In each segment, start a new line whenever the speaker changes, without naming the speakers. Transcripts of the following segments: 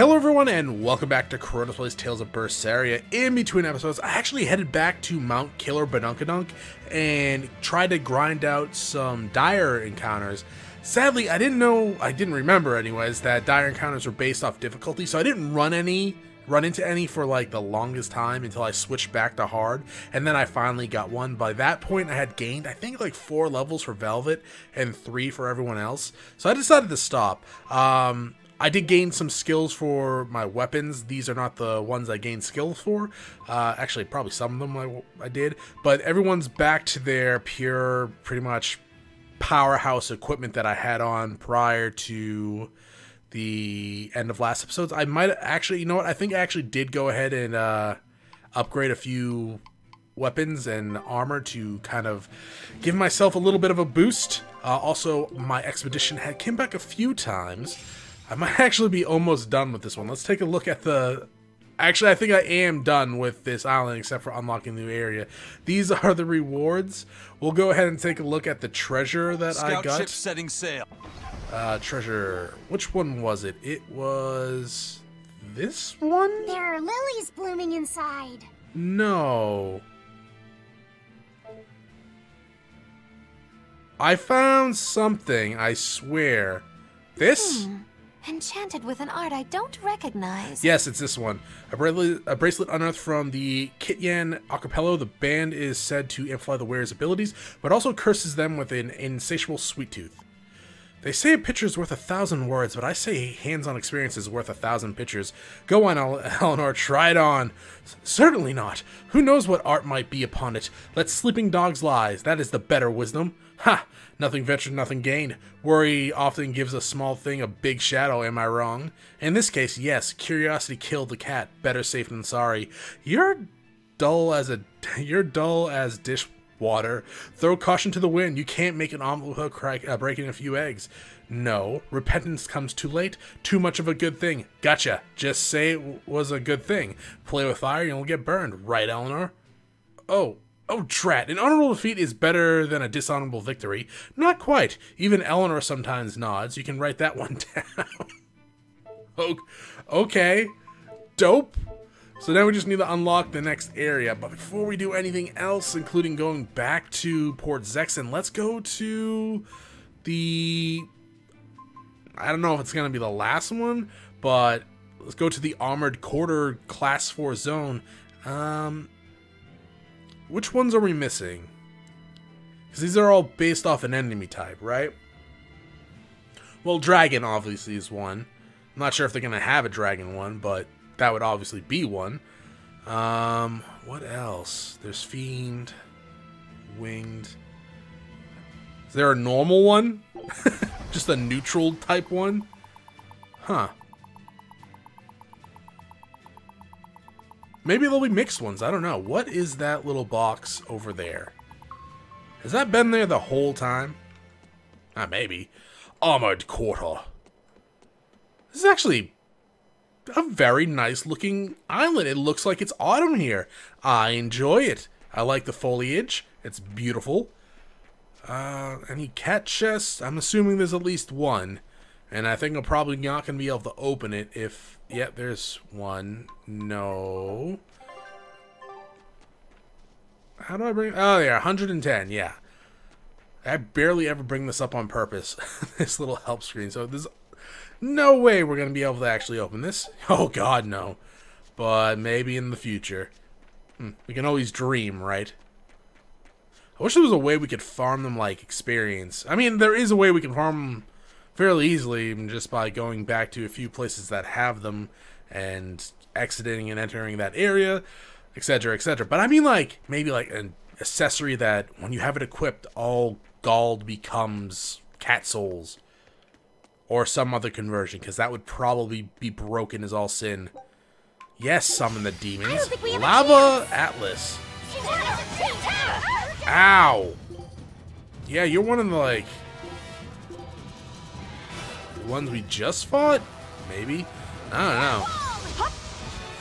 Hello everyone and welcome back to Chronos Plays Tales of Berseria. In between episodes, I actually headed back to Mount Killer Badunkadunk and tried to grind out some dire encounters. Sadly, I didn't know, I didn't remember anyways, that dire encounters were based off difficulty, so I didn't run any, run into any for like the longest time until I switched back to hard, and then I finally got one. By that point, I had gained, I think like four levels for Velvet and three for everyone else, so I decided to stop. Um, I did gain some skills for my weapons. These are not the ones I gained skills for. Uh, actually, probably some of them I, I did. But everyone's back to their pure, pretty much powerhouse equipment that I had on prior to the end of last episodes. I might actually, you know what? I think I actually did go ahead and uh, upgrade a few weapons and armor to kind of give myself a little bit of a boost. Uh, also, my expedition had came back a few times. I might actually be almost done with this one. Let's take a look at the... Actually, I think I am done with this island except for unlocking the new area. These are the rewards. We'll go ahead and take a look at the treasure that
Scout
I got.
ship setting sail.
Uh, treasure... Which one was it? It was... This one?
There are lilies blooming inside.
No. I found something, I swear. This?
Enchanted with an art I don't recognize.
Yes, it's this one. A bracelet, a bracelet unearthed from the Kityan Acapello. The band is said to amplify the wearer's abilities, but also curses them with an insatiable sweet tooth. They say a picture is worth a thousand words, but I say hands-on experience is worth a thousand pictures. Go on, El- Eleanor, try it on. Certainly not. Who knows what art might be upon it? Let sleeping dogs lie. That is the better wisdom. Ha! Nothing ventured, nothing gained. Worry often gives a small thing a big shadow, am I wrong? In this case, yes, curiosity killed the cat. Better safe than sorry. You're dull as a you're dull as dishwater. Throw caution to the wind. You can't make an omelet without crack, uh, breaking a few eggs. No, repentance comes too late. Too much of a good thing. Gotcha. Just say it was a good thing. Play with fire, and you'll get burned. Right, Eleanor? Oh, oh, drat. An honorable defeat is better than a dishonorable victory. Not quite. Even Eleanor sometimes nods. You can write that one down. Okay. Dope. So now we just need to unlock the next area. But before we do anything else, including going back to Port Zexon, let's go to the... I don't know if it's going to be the last one, but let's go to the Armored Quarter Class 4 zone. Um, which ones are we missing? Because these are all based off an enemy type, right? Well, Dragon obviously is one. I'm not sure if they're going to have a Dragon one, but that would obviously be one. Um, what else? There's Fiend, Winged. Is there a normal one? Just a neutral type one? Huh. Maybe there'll be mixed ones. I don't know. What is that little box over there? Has that been there the whole time? Ah, maybe. Armored Quarter. This is actually a very nice looking island. It looks like it's autumn here. I enjoy it. I like the foliage. It's beautiful. Uh, any cat chests? I'm assuming there's at least one. And I think I'm probably not going to be able to open it if... Yep, there's one. No. How do I bring... Oh, yeah, 110, yeah. I barely ever bring this up on purpose. this little help screen. So there's no way we're going to be able to actually open this. Oh, God, no. But maybe in the future. Hmm, we can always dream, right? I wish there was a way we could farm them like experience. I mean, there is a way we can farm them fairly easily just by going back to a few places that have them and exiting and entering that area, etc., etc. But I mean, like, maybe like an accessory that when you have it equipped, all gold becomes cat souls. Or some other conversion, because that would probably be broken as all sin. Yes, summon the demons.
think we have a
Lava Atlas. Ow! Yeah, you're one of the, like... The ones we just fought? Maybe? I don't know.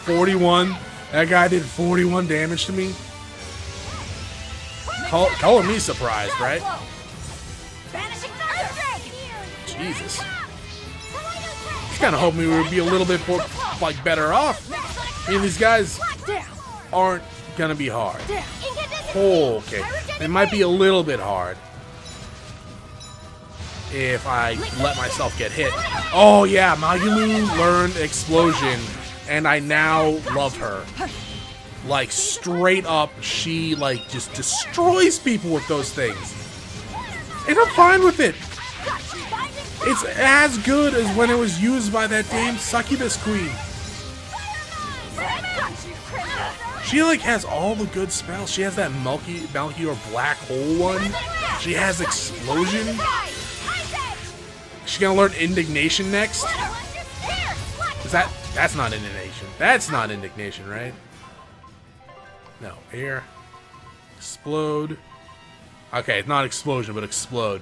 41. That guy did 41 damage to me. Call, calling me surprised, right?
Vanishing Thunder Dragon!
Jesus. kind of hoping we would be a little bit more, like better off. I mean, these guys aren't gonna be hard. Oh, okay, it might be a little bit hard if I let myself get hit. Oh yeah, Magilou learned explosion, and I now love her. Like straight up, she like just destroys people with those things, and I'm fine with it. It's as good as when it was used by that damn succubus queen. She like has all the good spells. She has that Melky Melchior black hole one. She has explosion. She gonna learn indignation next? Is that that's not indignation. That's not indignation, right? No, here. Explode. Okay, it's not explosion, but explode.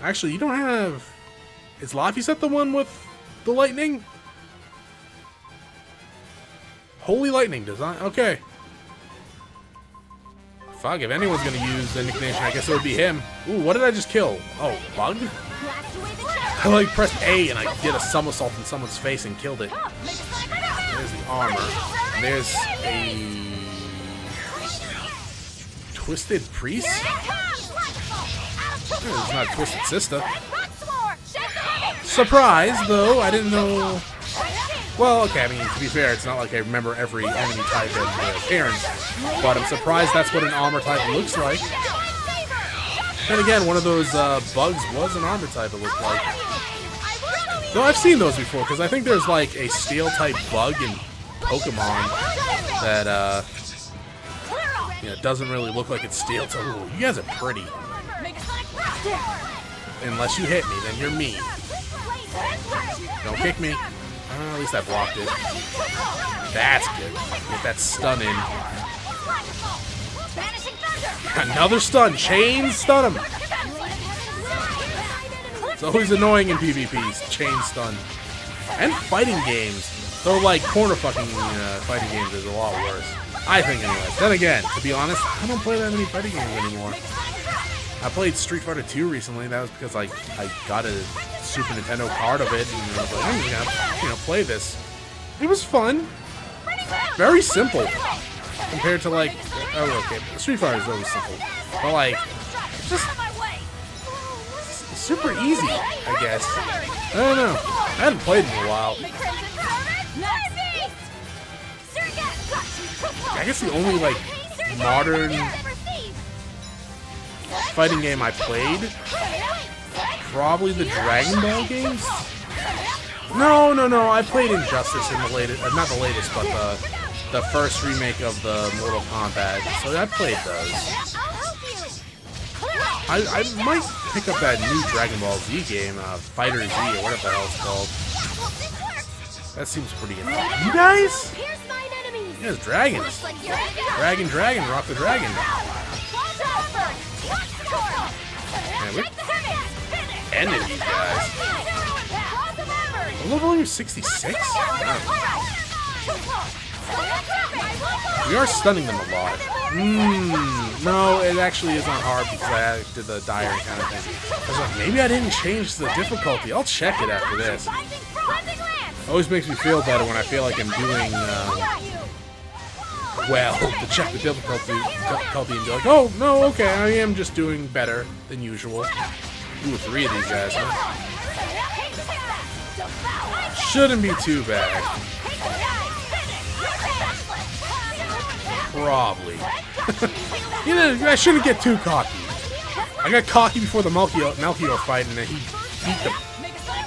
Actually, you don't have... Is Laphicet the one with the lightning? Holy lightning does design. Okay. Fuck, if anyone's gonna use indignation, I guess it would be him. Ooh, what did I just kill? Oh, bug? I like pressed A and I did a somersault in someone's face and killed it. There's the armor. And there's a... Twisted Priest? It's not Twisted Sister. Surprise, though. I didn't know... Well, okay, I mean, to be fair, it's not like I remember every enemy type and their appearance, but I'm surprised that's what an armor type looks like. And again, one of those uh, bugs was an armor type, it looked like. Though I've seen those before, because I think there's like a steel type bug in Pokemon that, uh, you know, doesn't really look like it's steel. To, ooh, you guys are pretty. Unless you hit me, then you're mean. Don't kick me. Uh, at least I blocked it. That's good. Get that stun in. Another stun. Chain stun him. It's always annoying in PvPs. Chain stun. And fighting games. Though, like, corner fucking uh, fighting games is a lot worse. I think, anyways. Then again, to be honest, I don't play that many fighting games anymore. I played Street Fighter 2 recently. That was because I, I got a Super Nintendo card of it, and I was like, oh, I'm gonna, you know, play this. It was fun. Very simple. Compared to, like, oh, okay, Street Fighter is always simple. But, like, just super easy, I guess. I don't know. I hadn't played in a while. I guess the only, like, modern fighting game I played, probably the Dragon Ball games? No, no, no, I played Injustice in the latest, uh, not the latest, but the, the first remake of the Mortal Kombat, so I played those. I, I might pick up that new Dragon Ball Z game, uh, Fighter Z, or whatever the hell it's called. That seems pretty interesting. You guys? Guys dragons. Dragon, dragon, rock the dragon. We guys. Level you? 66? We are stunning them a lot. Mmm. No, it actually isn't hard because I did the dire kind of thing. I was like, maybe I didn't change the difficulty. I'll check it after this. Always makes me feel better when I feel like I'm doing, uh, well, to check the difficulty, difficulty and be like, oh, no, okay, I am just doing better than usual. Ooh, three of these guys, huh? Shouldn't be too bad. Probably. you know, I shouldn't get too cocky. I got cocky before the Melchior, Melchior fight, and then he beat the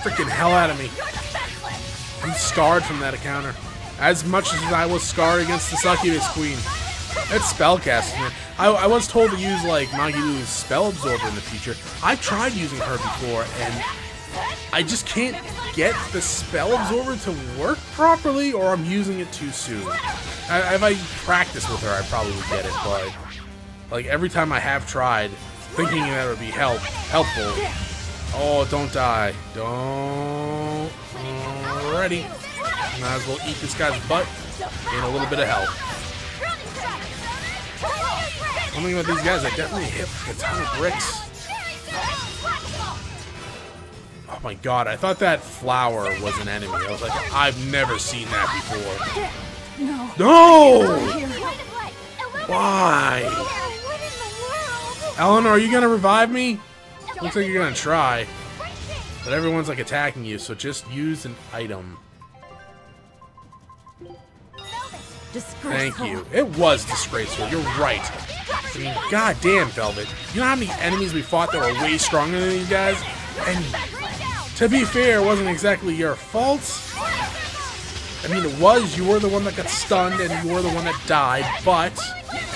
freaking hell out of me. I'm scarred from that encounter. As much as I was scarred against the Succubus Queen. That's spellcasting, man. I, I was told to use, like, Magilou's Spell Absorber in the future. I've tried using her before, and I just can't get the Spell Absorber to work properly, or I'm using it too soon. I, if I practice with her, I probably would get it, but, like, every time I have tried, thinking that it would be help helpful, oh, don't die. Don't. Alrighty. Might as well eat this guy's butt, gain a little bit of health. One thing about these guys, I definitely hit a ton of bricks. Oh, my god, I thought that flower was an enemy. I was like, I've never seen that before.
No.
No! Why?
What in the world?
Eleanor, are you gonna revive me? Looks like you're gonna try. But everyone's like attacking you, so just use an item. Thank you. It was disgraceful. You're right. I mean, goddamn, Velvet. You know how many enemies we fought that were way stronger than these guys? And to be fair, it wasn't exactly your fault. I mean, it was. You were the one that got stunned, and you were the one that died. But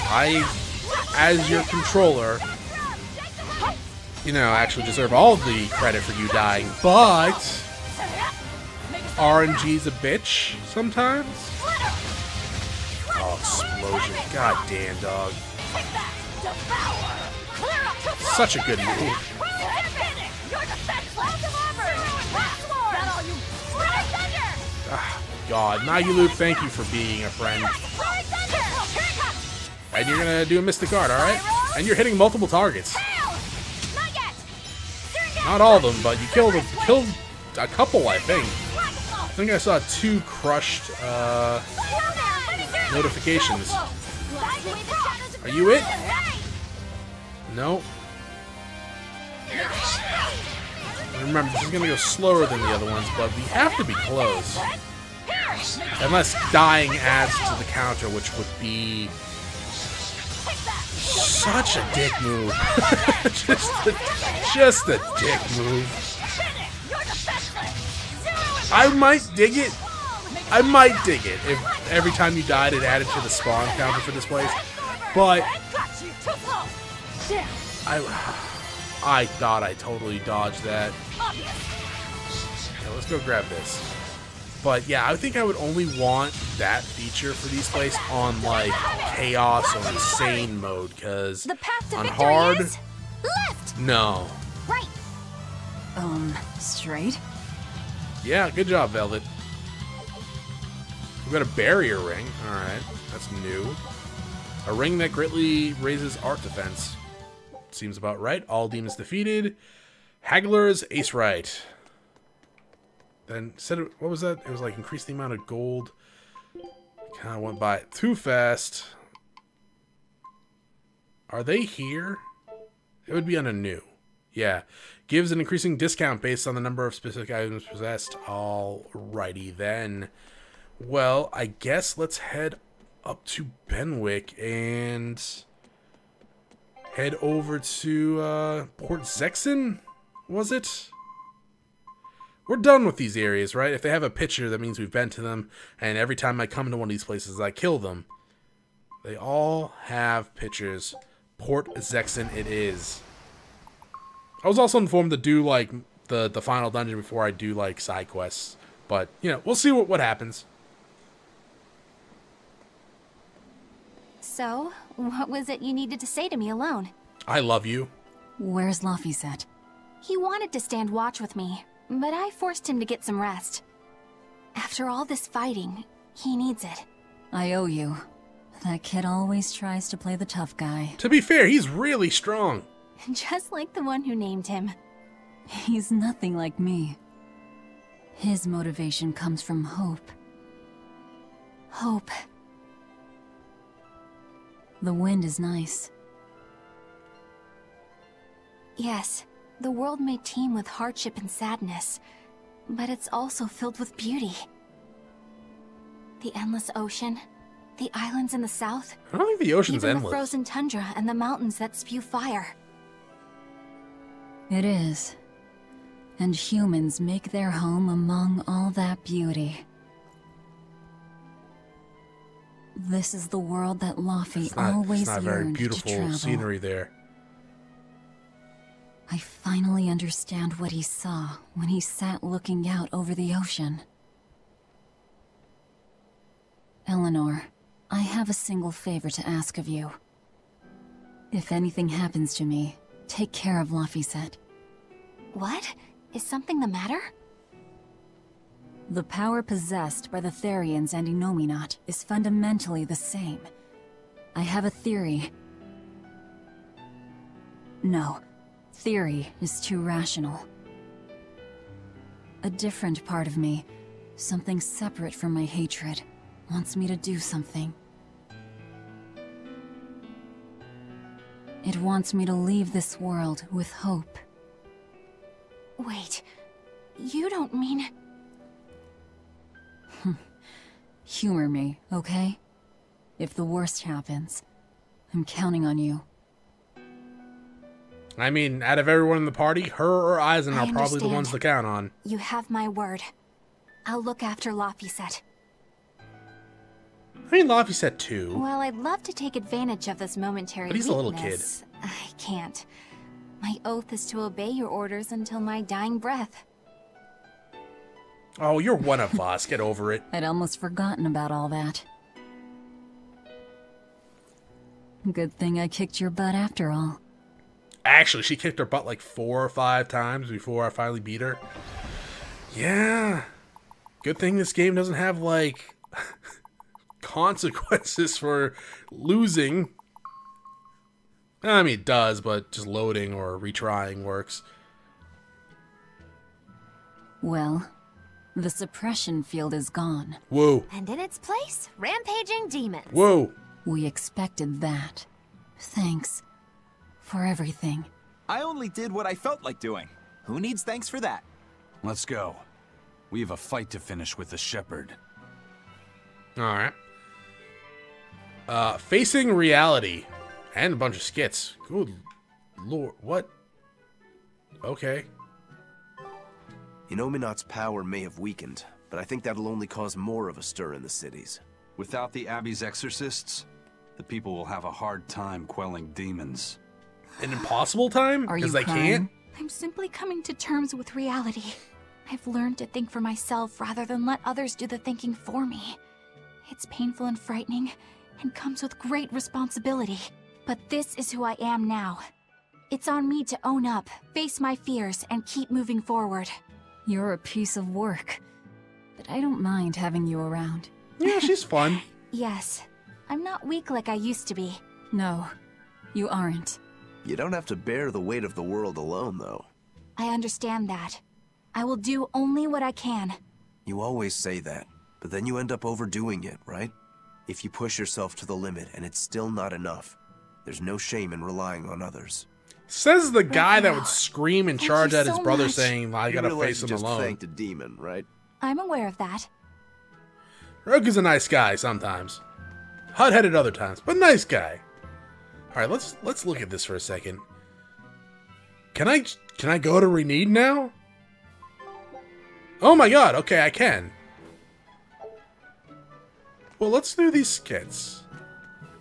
I, as your controller, you know, actually deserve all the credit for you dying. But RNG's a bitch sometimes. Oh, explosion. God damn, dog. Such a good move. Ah, God. Magilou, thank you for being a friend. And you're gonna do a Mystic Guard, alright? And you're hitting multiple targets. Not all of them, but you killed a, killed a couple, I think. I think I saw two crushed uh, notifications. Are you it? No. Remember, this is gonna go slower than the other ones, but we have to be close. Unless dying adds to the counter, which would be such a dick move. just, a, just a dick move. I might dig it. I might dig it if every time you died it added to the spawn counter for this place. But I, I thought I totally dodged that. Yeah, let's go grab this. But yeah, I think I would only want that feature for these plays on like chaos or insane mode, because
The path to
on hard,
is left,
no.
right.
Um, straight?
Yeah, good job, Velvet. We've got a barrier ring. Alright, that's new. A ring that greatly raises art defense. Seems about right. All demons defeated. Haggler's Ace Right. Then said what was that? It was like increase the amount of gold. Kind of went by it too fast. Are they here? It would be on a new. Yeah. Gives an increasing discount based on the number of specific items possessed. Alrighty then. Well, I guess let's head up to Benwick and head over to uh, Port Zexon, was it? We're done with these areas, right? If they have a picture, that means we've been to them, and every time I come to one of these places, I kill them. They all have pictures. Port Zexon it is. I was also informed to do, like, the, the final dungeon before I do, like, side quests. But, you know, we'll see what, what happens.
So, what was it you needed to say to me alone?
I love you.
Where's Laphicet?
He wanted to stand watch with me, but I forced him to get some rest. After all this fighting, he needs it.
I owe you. That kid always tries to play the tough guy.
To be fair, he's really strong.
Just like the one who named him.
He's nothing like me. His motivation comes from hope.
Hope.
The wind is nice.
Yes, the world may teem with hardship and sadness, but it's also filled with beauty. The endless ocean, the islands in the south,
I don't think the ocean's
even the frozen tundra and the mountains that spew fire.
It is. And humans make their home among all that beauty. This is the world that Laffy
It's not,
always
it's not very
yearned to
beautiful scenery there.
I finally understand what he saw when he sat looking out over the ocean. Eleanor, I have a single favor to ask of you. If anything happens to me, take care of Laphicet.
What? Is something the matter?
The power possessed by the Therions and Innominat is fundamentally the same. I have a theory. No, theory is too rational. A different part of me, something separate from my hatred, wants me to do something. It wants me to leave this world with hope.
Wait, you don't mean...
Humor me, okay? If the worst happens, I'm counting on you.
I mean, out of everyone in the party, her or Eisen are probably the ones to count on.
You have my word. I'll look after Laphicet.
I mean, Laphicet two.
Well, I'd love to take advantage of this momentary
But he's a little kid.
I can't. My oath is to obey your orders until my dying breath.
Oh, you're one of us. Get over it.
I'd almost forgotten about all that. Good thing I kicked your butt after all.
Actually, she kicked her butt like four or five times before I finally beat her. Yeah. Good thing this game doesn't have like consequences for losing. I mean, it does, but just loading or retrying works.
Well, the suppression field is gone.
Whoa.
And in its place, rampaging demons.
Whoa.
We expected that. Thanks for everything.
I only did what I felt like doing. Who needs thanks for that?
Let's go. We have a fight to finish with the Shepherd.
Alright. Uh, facing reality. And a bunch of skits. Good lord. What? Okay.
Innominat's power may have weakened, but I think that'll only cause more of a stir in the cities.
Without the Abbey's exorcists, the people will have a hard time quelling demons.
An impossible time? Because they
crying?
can't?
I'm simply coming to terms with reality. I've learned to think for myself rather than let others do the thinking for me. It's painful and frightening, and comes with great responsibility. But this is who I am now. It's on me to own up, face my fears, and keep moving forward.
You're a piece of work. But I don't mind having you around.
Yeah, she's fun.
Yes, I'm not weak like I used to be.
No, you aren't.
You don't have to bear the weight of the world alone, though.
I understand that. I will do only what I can.
You always say that, but then you end up overdoing it, right? If you push yourself to the limit and it's still not enough, there's no shame in relying on others.
Says the guy that would scream and charge at his
so
brother
much.
saying, I
You
gotta
realize
face
you
him
just
alone.
thanked a demon, right?
I'm aware of that.
Rogue is a nice guy sometimes. Hot-headed other times, but nice guy. Alright, let's let's look at this for a second. Can I can I go to Renede now? Oh my god, okay, I can. Well, let's do these skits.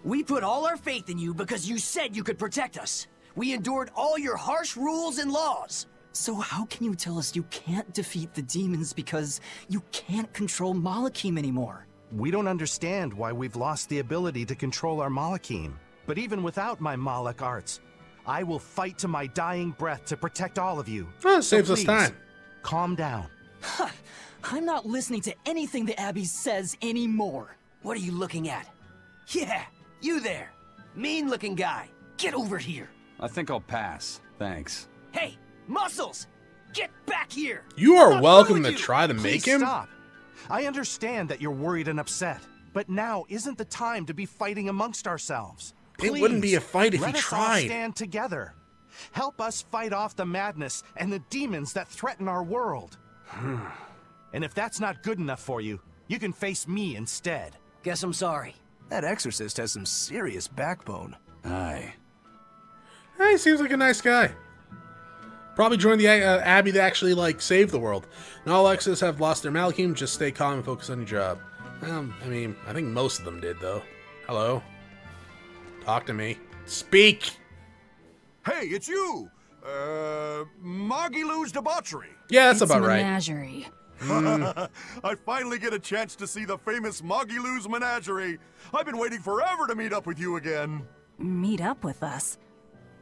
We put all our faith in you because you said you could protect us. We endured all your harsh rules and laws.
So how can you tell us you can't defeat the demons because you can't control Malakim anymore?
We don't understand why we've lost the ability to control our Malakim. But even without my Malak arts, I will fight to my dying breath to protect all of you.
Ah, oh, it
So
saves us time.
Calm down.
I'm not listening to anything the Abbey says anymore.
What are you looking at? Yeah, you there. Mean looking guy. Get over here.
I think I'll pass. Thanks.
Hey, muscles! Get back here!
You are
What's
welcome to
you?
try to
Please
make him.
stop. I understand that you're worried and upset, but now isn't the time to be fighting amongst ourselves.
It wouldn't be a fight if
let
he
us all
tried.
stand together. Help us fight off the madness and the demons that threaten our world. and if that's not good enough for you, you can face me instead.
Guess I'm sorry.
That exorcist has some serious backbone.
Aye.
Hey, he seems like a nice guy. Probably joined the uh, Abbey to actually like save the world. Not all exes have lost their Malakim. Just stay calm and focus on your job. Um, I mean, I think most of them did though. Hello. Talk to me. Speak.
Hey, it's you! Uh, Magilou's debauchery.
Yeah, that's
it's
about right.
menagerie.
I finally get a chance to see the famous Magilou's menagerie. I've been waiting forever to meet up with you again.
Meet up with us.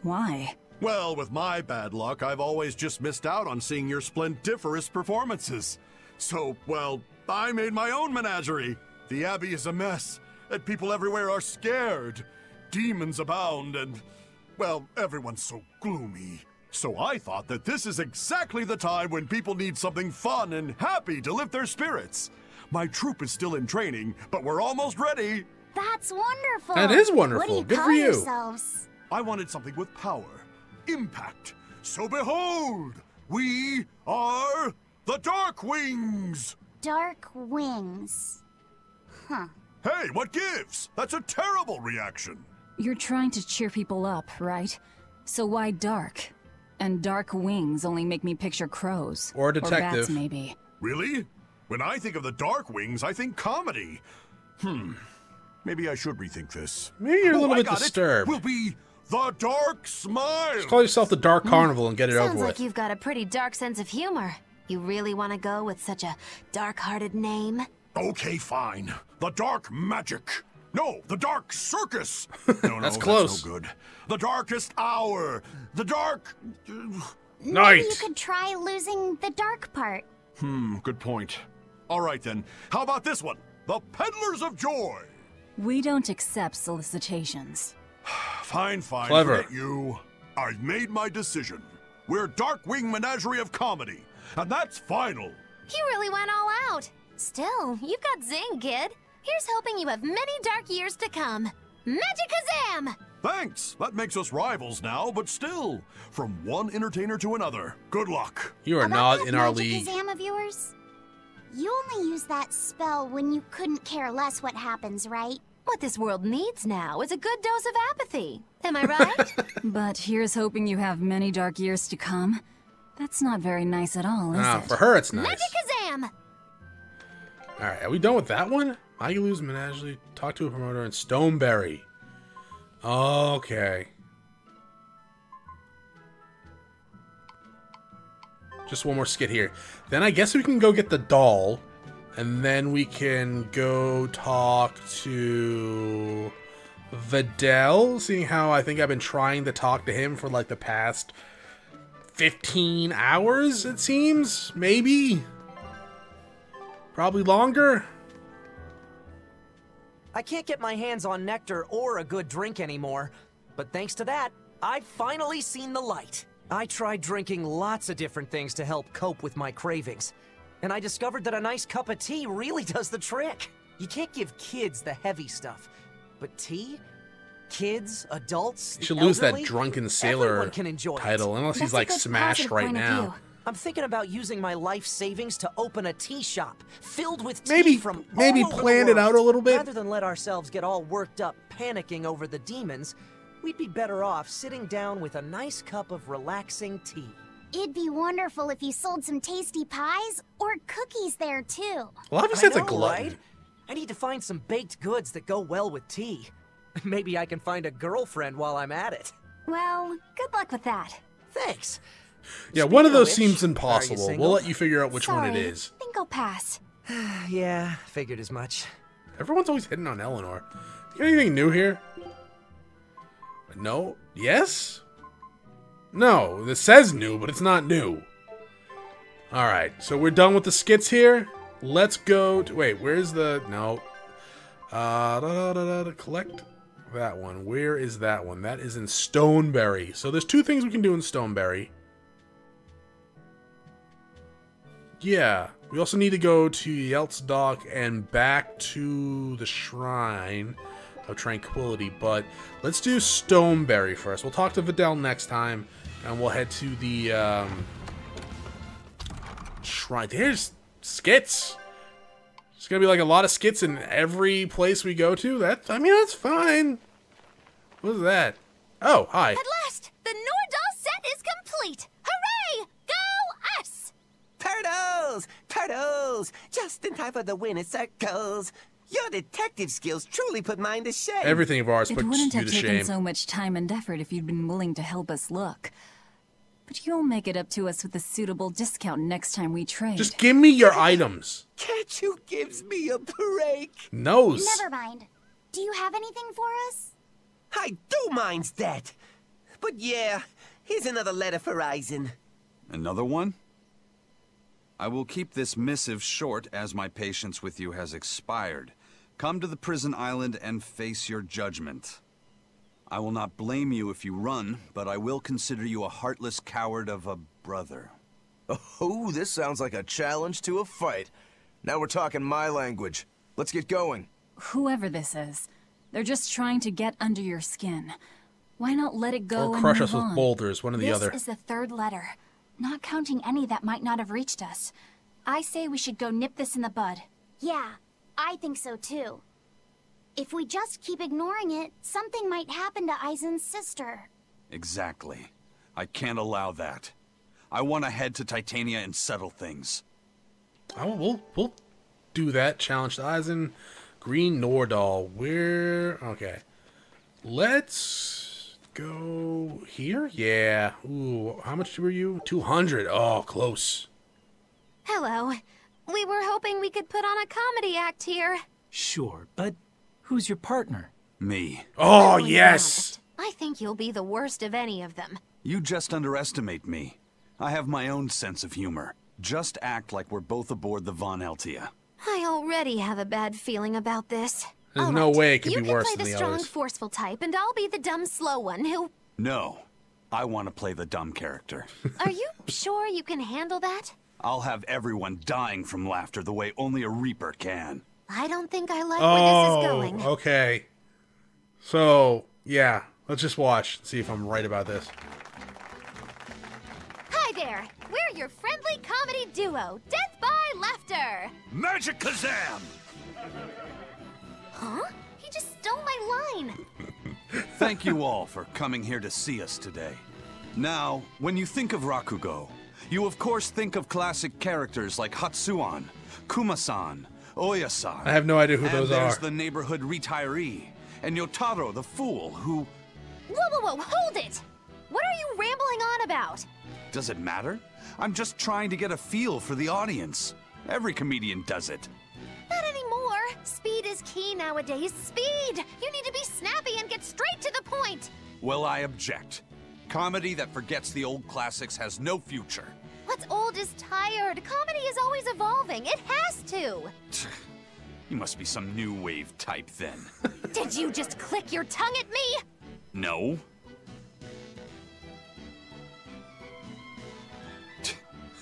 Why?
Well, with my bad luck, I've always just missed out on seeing your splendiferous performances. So, well, I made my own menagerie. The Abbey is a mess, and people everywhere are scared. Demons abound, and, well, everyone's so gloomy. So I thought that this is exactly the time when people need something fun and happy to lift their spirits. My troop is still in training, but we're almost ready.
That's wonderful.
That is
What
wonderful.
do you
Good
call
for you.
yourselves?
I wanted something with power, impact. So behold, we are the Dark Wings.
Dark Wings. Huh.
Hey, what gives? That's a terrible reaction.
You're trying to cheer people up, right? So why dark? And dark wings only make me picture crows.
Or a
Or bats, maybe.
Really? When I think of the Dark Wings, I think comedy. Hmm. Maybe I should rethink this.
Maybe you're a
Oh,
little
I
bit
got it.
disturbed.
We'll be the Dark Smile.
Just call yourself the Dark Carnival and get it over with.
Sounds
over
like
with.
you've got a pretty dark sense of humor. You really want to go with such a dark-hearted name?
Okay, fine. The Dark Magic. No, the Dark Circus. No, no,
That's close.
no good. The Darkest Hour. The Dark. Night.
Maybe you could try losing the dark part.
Hmm, good point. All right then. How about this one? The Peddlers of Joy.
We don't accept solicitations.
Fine, fine.
Clever.
Forget you. I've made my decision. We're Darkwing Menagerie of Comedy, and that's final.
You really went all out. Still, you've got zing, kid. Here's hoping you have many dark years to come. Magikazam!
Thanks. That makes us rivals now, but still, from one entertainer to another. Good luck.
You are
About
not in our league.
Kazam of yours? You only use that spell when you couldn't care less what happens, right?
What this world needs now is a good dose of apathy. Am I right?
But here's hoping you have many dark years to come. That's not very nice at all, is
Ah,
it?
for her it's nice.
Magikazam!
Alright, are we done with that one? I lose Menagerie, talk to a promoter, and Stoneberry. Okay. Just one more skit here. Then I guess we can go get the doll, and then we can go talk to Videl, seeing how I think I've been trying to talk to him for like the past 15 hours, it seems? Maybe? Probably longer?
I can't get my hands on nectar or a good drink anymore, but thanks to that, I've finally seen the light. I tried drinking lots of different things to help cope with my cravings, and I discovered that a nice cup of tea really does the trick. You can't give kids the heavy stuff, but tea? Kids, adults,
You should
the
lose that drunken sailor
Everyone can enjoy it.
title, unless he's like smashed right now.
I'm thinking about using my life savings to open a tea shop filled with tea
Maybe-
from
maybe
all over the
plan it out a little bit.
Rather than let ourselves get all worked up panicking over the demons, we'd be better off sitting down with a nice cup of relaxing tea.
It'd be wonderful if you sold some tasty pies or cookies there, too.
Well, obviously
I
it's a
know,
glutton.
right? I need to find some baked goods that go well with tea. Maybe I can find a girlfriend while I'm at it.
well, good luck with that.
Thanks.
Yeah, one of
Speaking of
those
which,
seems impossible. We'll let you figure out which
Sorry,
one it is.
I think I'll pass.
yeah, figured as much.
Everyone's always hitting on Eleanor. You got anything new here? No? Yes? No, this says new, but it's not new. Alright, so we're done with the skits here. Let's go to. Wait, where's the. No. Uh, da, da, da, da, collect that one. Where is that one? That is in Stoneberry. So there's two things we can do in Stoneberry. Yeah. We also need to go to Yelt's Dock and back to the Shrine of Tranquility, but let's do Stoneberry first. We'll talk to Videl next time, and we'll head to the um, Shrine. There's skits. It's gonna be like a lot of skits in every place we go to. That I mean, that's fine. What is that? Oh, hi.
At last, the Nordal set is complete! Hooray! Go us!
Turtles! Turtles! Just in time for the winter circles. Your detective skills truly put mine to shame.
Everything of ours
It
puts
wouldn't have
to
taken so much time and effort if you'd been willing to help us look. But you'll make it up to us with a suitable discount next time we trade.
Just give me your items.
Can't you give me a break?
Nose.
Never mind. Do you have anything for us?
I do mind's that. But yeah, here's another letter for Eisen.
Another one? I will keep this missive short as my patience with you has expired. Come to the prison island and face your judgment. I will not blame you if you run, but I will consider you a heartless coward of a brother.
Oh, this sounds like a challenge to a fight. Now we're talking my language. Let's get going.
Whoever this is, they're just trying to get under your skin. Why not let it go
Or crush
move
us with
on?
boulders, one or the
this
other.
is the third letter, not counting any that might not have reached us. I say we should go nip this in the bud.
Yeah, I think so too. If we just keep ignoring it, something might happen to Eisen's sister.
Exactly. I can't allow that. I want to head to Titania and settle things.
Oh, we'll we'll do that. Challenge to Eisen. Green Nordal. Where? Okay. Let's go here. Yeah. Ooh, how much were you? Two hundred. Oh, close.
Hello. We were hoping we could put on a comedy act here.
Sure, but who's your partner?
Me.
Oh
Really
yes.
I think you'll be the worst of any of them.
You just underestimate me. I have my own sense of humor. Just act like we're both aboard the Van Eltia.
I already have a bad feeling about this.
There's
All
no
right,
way it could
you
be
can
worse
play
than
the
the
strong,
others.
forceful type, and I'll be the dumb, slow one who...
No. I want to play the dumb character.
Are you sure you can handle that?
I'll have everyone dying from laughter the way only a Reaper can.
I don't think I like where this is
Oh,
going.
okay. So yeah, let's just watch. See if I'm right about this.
Hi there. We're your friendly comedy duo, Death by Laughter.
Magic Kazam!
Huh? He just stole my line.
Thank you all for coming here to see us today. Now, when you think of Rakugo, you of course think of classic characters like Hatsuan, Kumasan, Oyasan.
I have no idea who
and
those
there's
are.
the neighborhood retiree, and Yotaro the fool who...
Whoa, whoa, whoa, hold it! What are you rambling on about?
Does it matter? I'm just trying to get a feel for the audience. Every comedian does it.
Not anymore. Speed is key nowadays. Speed! You need to be snappy and get straight to the point.
Well, I object. Comedy that forgets the old classics has no future.
What's old is tired. Comedy is always evolving. It has to.
You must be some new wave type then.
Did you just click your tongue at me?
no?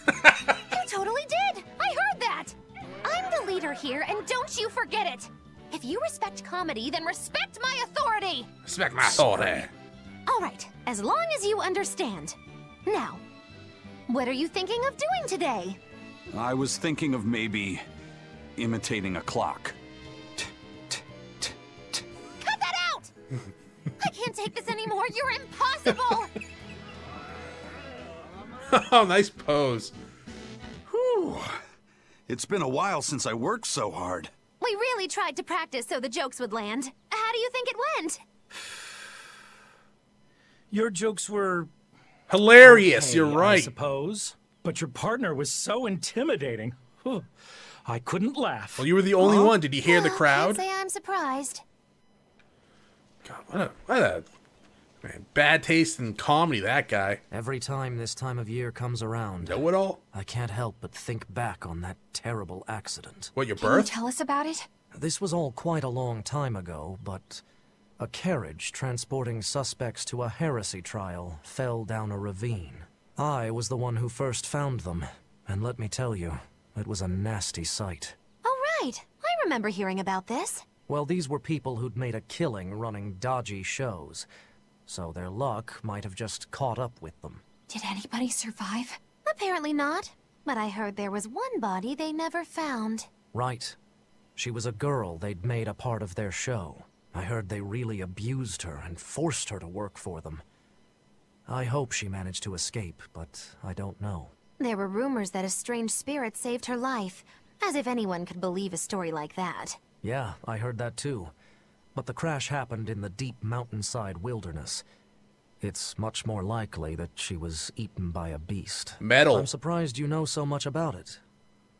You totally did! I heard that! I'm the leader here, and don't you forget it! If you respect comedy, then respect my authority!
Respect my authority.
Alright, as long as you understand. Now, what are you thinking of doing today?
I was thinking of maybe imitating a clock.
Cut that out! I can't take this anymore, you're impossible!
oh, nice pose.
Whew. It's been a while since I worked so hard.
we really tried to practice so the jokes would land. How do you think it went?
Your jokes were
Hilarious.
okay,
you're right.
I suppose, but your partner was so intimidating. I couldn't laugh.
Well, you were the only one. Did you hear the crowd?
Can't say I'm surprised.
God, what a, what a man, bad taste in comedy. That guy.
Every time this time of year comes around,
Know it all.
I can't help but think back on that terrible accident.
What your birth?
Can you tell us about it?
This was all quite a long time ago, but a carriage transporting suspects to a heresy trial fell down a ravine. I was the one who first found them, and let me tell you, it was a nasty sight.
Oh, right. I remember hearing about this.
Well, these were people who'd made a killing running dodgy shows, so their luck might have just caught up with them.
Did anybody survive?
Apparently not. But I heard there was one body they never found.
Right. She was a girl they'd made a part of their show. I heard they really abused her and forced her to work for them. I hope she managed to escape, but I don't know.
There were rumors that a strange spirit saved her life. As if anyone could believe a story like that.
Yeah, I heard that too. But the crash happened in the deep mountainside wilderness. It's much more likely that she was eaten by a beast.
Metal.
I'm surprised you know so much about it.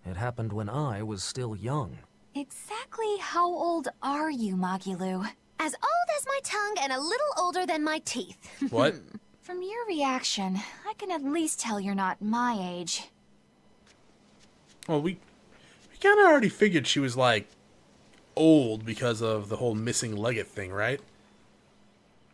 It happened when I was still young.
Exactly how old are you, Magilou?
As old as my tongue and a little older than my teeth.
What?
From your reaction, I can at least tell you're not my age.
Well, we we kind of already figured she was like old because of the whole missing Leggett thing, right?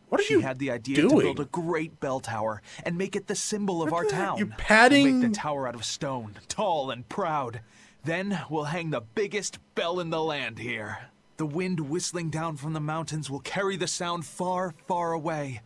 What are
she
you
had the idea
doing?
to build a great bell tower and make it the symbol of our town.
You're
padding... make the tower out of stone, tall and proud. Then we'll hang the biggest bell in the land here. The wind whistling down from the mountains will carry the sound far, far away.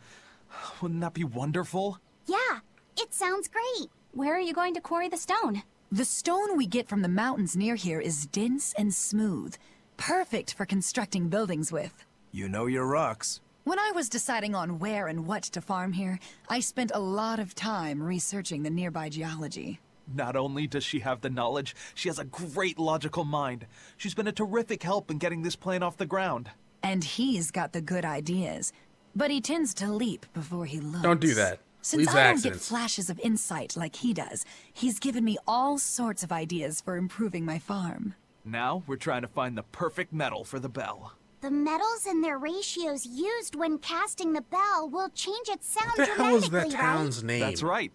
Wouldn't that be wonderful?
Yeah, it sounds great. Where are you going to quarry the stone?
The stone we get from the mountains near here is dense and smooth, perfect for constructing buildings with.
You know your rocks.
When I was deciding on where and what to farm here, I spent a lot of time researching the nearby geology.
Not only does she have the knowledge, she has a great logical mind. She's been a terrific help in getting this plan off the ground.
And he's got the good ideas, but he tends to leap before he looks.
Don't do that.
Since
Leads
I
to
don't get flashes of insight like he does, he's given me all sorts of ideas for improving my farm.
Now we're trying to find the perfect metal for the bell.
The metals and their ratios used when casting the bell will change its sound
What the hell is
dramatically,
that town's name?
That's right.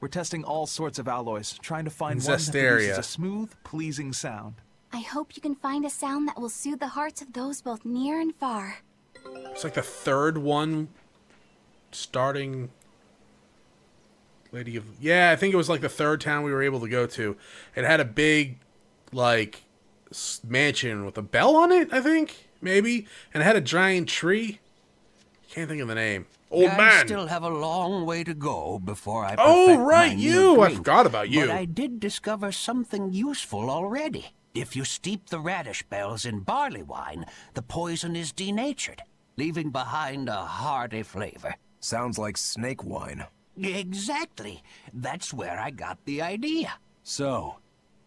We're testing all sorts of alloys, trying to find one that produces a smooth, pleasing sound.
I hope you can find a sound that will soothe the hearts of those both near and far.
It's like the third one starting Lady of Yeah, I think it was like the third town we were able to go to. It had a big like mansion with a bell on it, I think, maybe, and it had a giant tree. Can't think of the name. Old
I
man.
still have a long way to go before I.
Oh,
perfect
right,
my new
you. I forgot about you.
But I did discover something useful already. If you steep the radish bells in barley wine, the poison is denatured, leaving behind a hearty flavor.
Sounds like snake wine.
Exactly. That's where I got the idea.
So,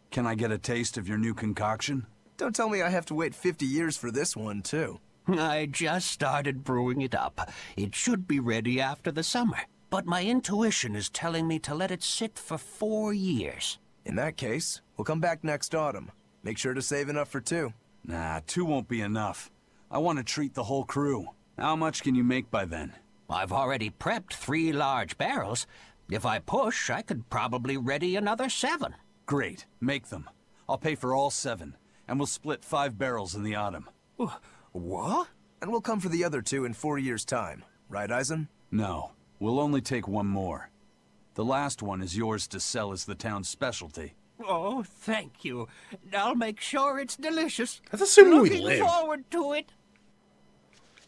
can I get a taste of your new concoction?
Don't tell me I have to wait 50 years for this one, too.
I just started brewing it up. It should be ready after the summer. But my intuition is telling me to let it sit for four years.
In that case, we'll come back next autumn. Make sure to save enough for two.
Nah, two won't be enough. I want to treat the whole crew. How much can you make by then?
I've already prepped three large barrels. If I push, I could probably ready another seven.
Great, make them. I'll pay for all seven, and we'll split five barrels in the autumn.
What? And we'll come for the other two in four years' time. Right, Eisen?
No, we'll only take one more. The last one is yours to sell as the town's specialty.
Oh, thank you. I'll make sure it's delicious.
That's assuming we live.
Looking forward to it.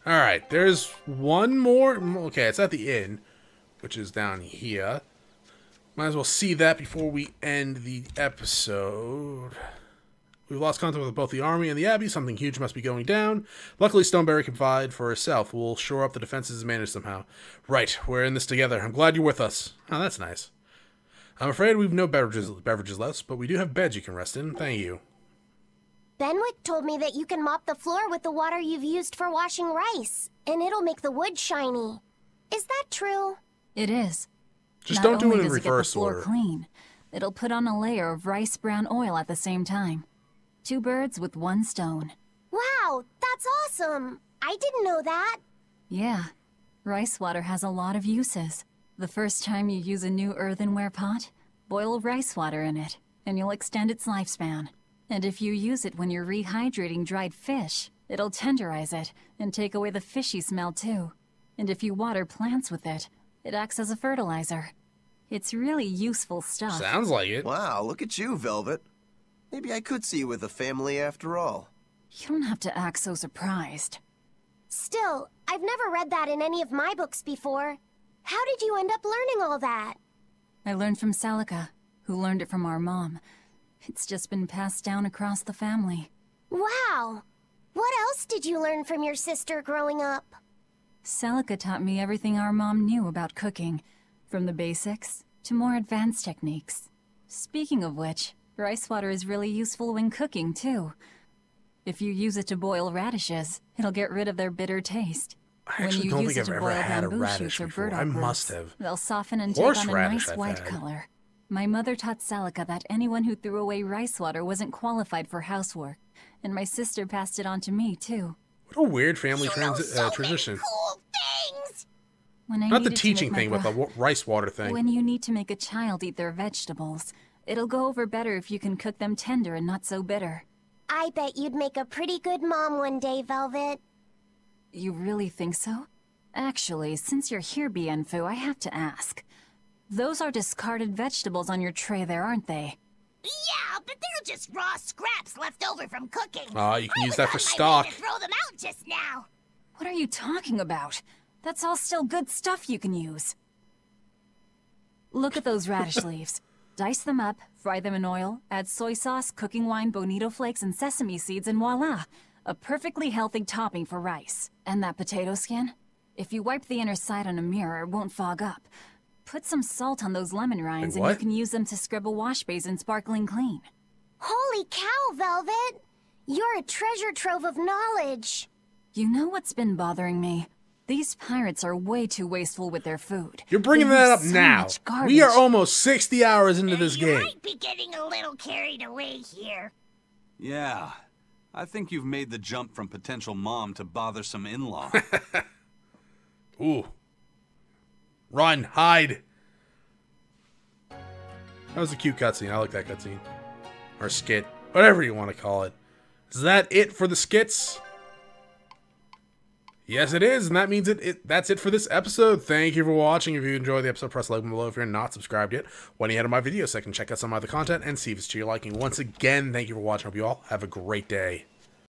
All right, there's one more. Okay, it's at the inn, which is down here. Might as well see that before we end the episode. We've lost contact with both the army and the abbey. Something huge must be going down. Luckily, Stoneberry can provide for herself. We'll shore up the defenses and manage somehow. Right, we're in this together. I'm glad you're with us. Oh, that's nice. I'm afraid we've no beverages, beverages left, but we do have beds you can rest in. Thank you.
Benwick told me that you can mop the floor with the water you've used for washing rice, and it'll make the wood shiny. Is that true?
It is.
Just
Not
don't do it in
does it
reverse
get the floor
order.
clean, it'll put on a layer of rice brown oil at the same time. Two birds with one stone.
Wow, that's awesome! I didn't know that.
Yeah, rice water has a lot of uses. The first time you use a new earthenware pot, boil rice water in it, and you'll extend its lifespan. And if you use it when you're rehydrating dried fish, it'll tenderize it and take away the fishy smell too. And if you water plants with it, it acts as a fertilizer. It's really useful stuff.
Sounds like it.
Wow, look at you, Velvet. Maybe I could see you with a family after all.
You don't have to act so surprised.
Still, I've never read that in any of my books before. How did you end up learning all that?
I learned from Celica, who learned it from our mom. It's just been passed down across the family.
Wow! What else did you learn from your sister growing up?
Celica taught me everything our mom knew about cooking, from the basics to more advanced techniques. Speaking of which, rice water is really useful when cooking, too. If you use it to boil radishes, it'll get rid of their bitter taste.
I
when
actually
you
don't
use
think
it
I've
to
ever
boil
had a
bamboo
radish
shoots or
before.
burdock
I must have.
They'll soften and take on a nice
I've
white
had.
color. My mother taught Celica that anyone who threw away rice water wasn't qualified for housework, and my sister passed it on to me, too.
What a weird family trans- uh, tradition.
When I
Not the
needed to
teaching
make my
thing, but the
bro-
rice water thing.
When you need to make a child eat their vegetables, it'll go over better if you can cook them tender and not so bitter.
I bet you'd make a pretty good mom one day, Velvet.
You really think so? Actually, since you're here, Bienfu, I have to ask. Those are discarded vegetables on your tray there, aren't they?
Yeah, but they're just raw scraps left over from cooking.
Ah, you can
I
use that for
on my way
stock.
to throw them out just now.
What are you talking about? That's all still good stuff you can use. Look at those radish leaves. Dice them up, fry them in oil, add soy sauce, cooking wine, bonito flakes, and sesame seeds, and voila! A perfectly healthy topping for rice. And that potato skin? If you wipe the inner side on a mirror, it won't fog up. Put some salt on those lemon rinds, and you can use them to scrub a wash basin sparkling clean.
Holy cow, Velvet! You're a treasure trove of knowledge.
You know what's been bothering me? These pirates are way too wasteful with their food.
You're bringing that up
so
now. We are almost 60 hours into this game.
You Might be getting a little carried away here.
Yeah. I think you've made the jump from potential mom to bothersome in-law.
Ooh. Run, hide. That was a cute cutscene. I like that cutscene. Or skit. Whatever you want to call it. Is that it for the skits? Yes, it is, and that means it, it. That's it for this episode. Thank you for watching. If you enjoyed the episode, press like below. If you're not subscribed yet, don't you head to my video section, check out some of my other content, and see if it's to your liking. Once again, thank you for watching. Hope you all have a great day.